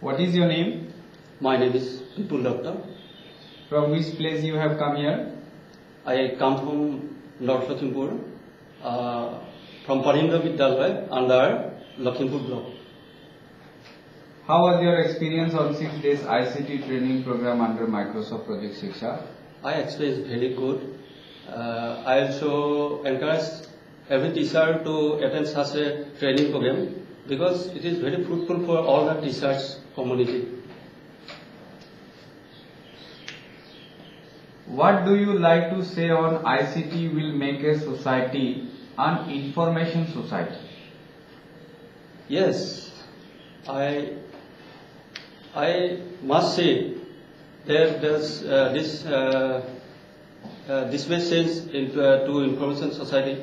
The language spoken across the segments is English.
What is your name? My name is Bipul Dutta. From which place you have come here? I come from North Lakhimpur, uh, from Panindra Vidyalaya under Lakhimpur block. How was your experience on six days ICT training program under Microsoft Project Shiksha? I experience very good. Uh, I also encourage every teacher to attend such a training program because it is very fruitful for all the research community. What do you like to say on ICT will make a society an information society? Yes, I I must say that there's, uh, this uh, uh, this message into, uh, to information society.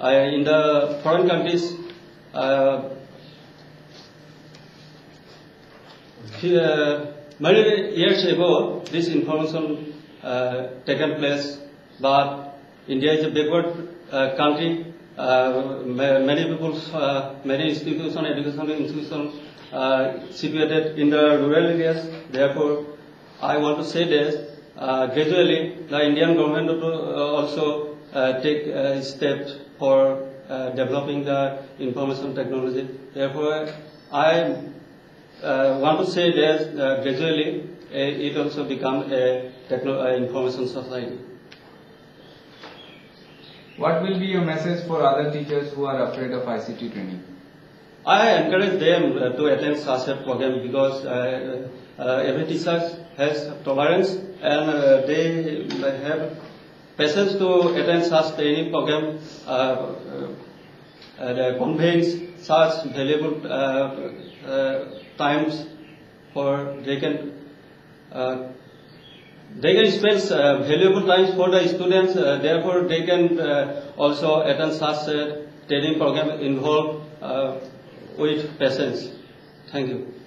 I, in the foreign countries, uh, here, many years ago, this information uh, taken place, but India is a backward uh, country. Uh, ma- many people, uh, many institutions, educational institutions uh, situated in the rural areas. Therefore, I want to say that uh, gradually the Indian government also take steps for developing the information technology. Therefore, I uh, want to say that uh, gradually uh, it also become a techno- uh, information society. What will be your message for other teachers who are afraid of ICT training? I encourage them uh, to attend such a program because every teacher has tolerance and they have patience to attend such training program uh, uh, conveys such valuable uh, uh, times for they can uh, they can spend uh, valuable times for the students, uh, therefore they can uh, also attend such a training program involved uh, with patience. Thank you.